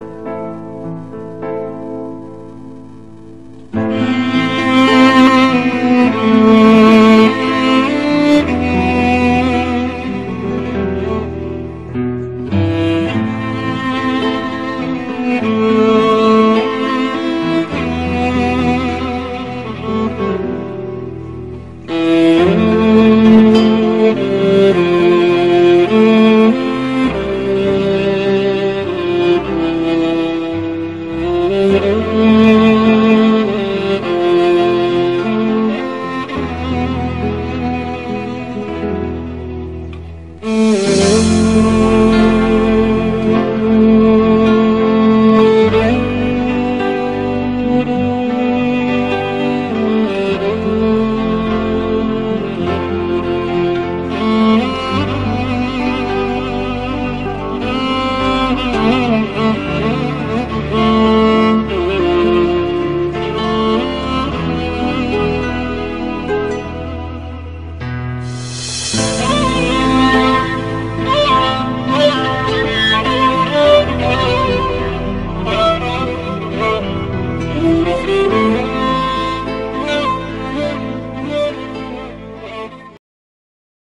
you